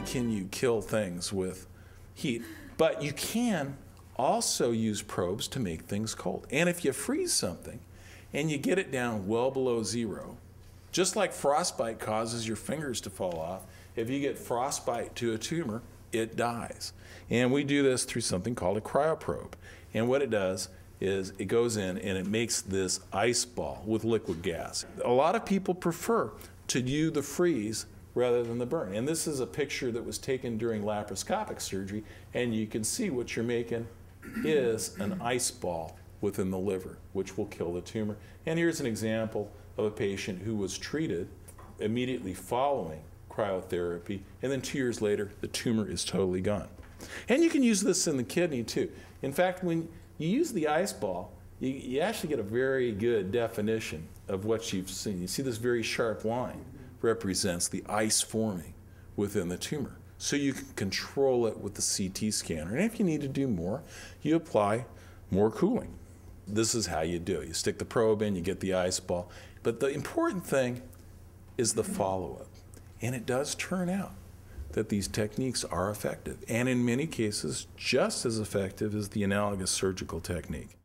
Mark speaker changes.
Speaker 1: can you kill things with heat, but you can also use probes to make things cold. And if you freeze something and you get it down well below zero, just like frostbite causes your fingers to fall off, if you get frostbite to a tumor, it dies. And we do this through something called a cryoprobe. And what it does is it goes in and it makes this ice ball with liquid gas. A lot of people prefer to do the freeze rather than the burn. And this is a picture that was taken during laparoscopic surgery, and you can see what you're making is an ice ball within the liver, which will kill the tumor. And here's an example of a patient who was treated immediately following cryotherapy, and then two years later, the tumor is totally gone. And you can use this in the kidney too. In fact, when you use the ice ball, you, you actually get a very good definition of what you've seen. You see this very sharp line represents the ice forming within the tumor. So you can control it with the CT scanner. And if you need to do more, you apply more cooling. This is how you do it. You stick the probe in, you get the ice ball. But the important thing is the follow up. And it does turn out that these techniques are effective, and in many cases, just as effective as the analogous surgical technique.